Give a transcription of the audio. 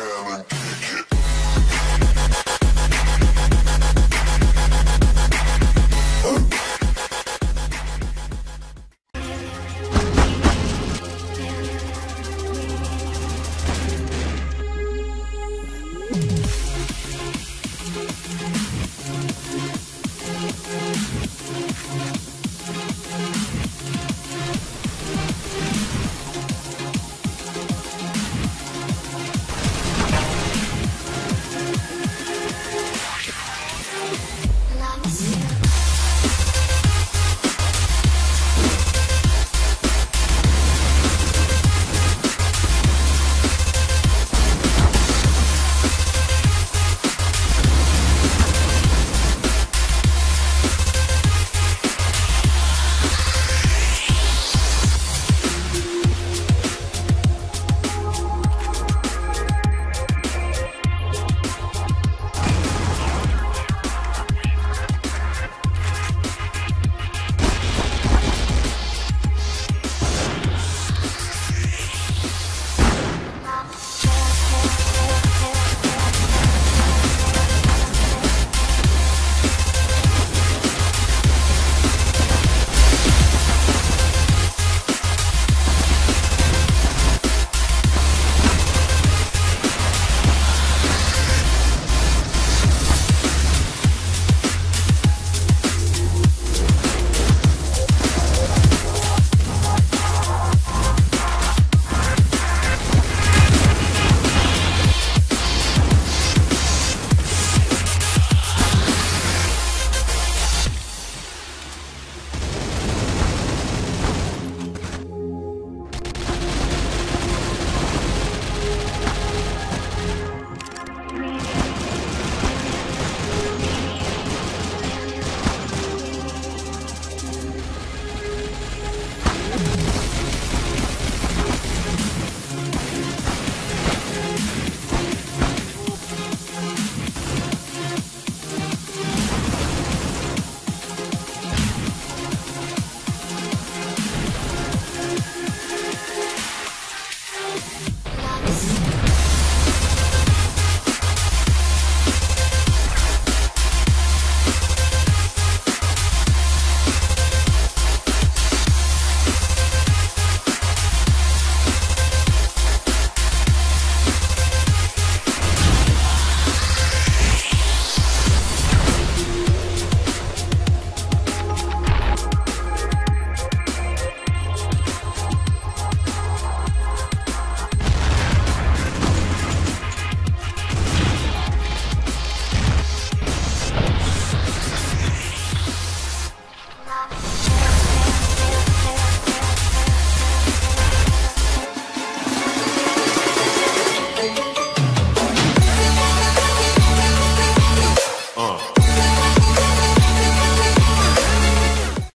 can and kick it.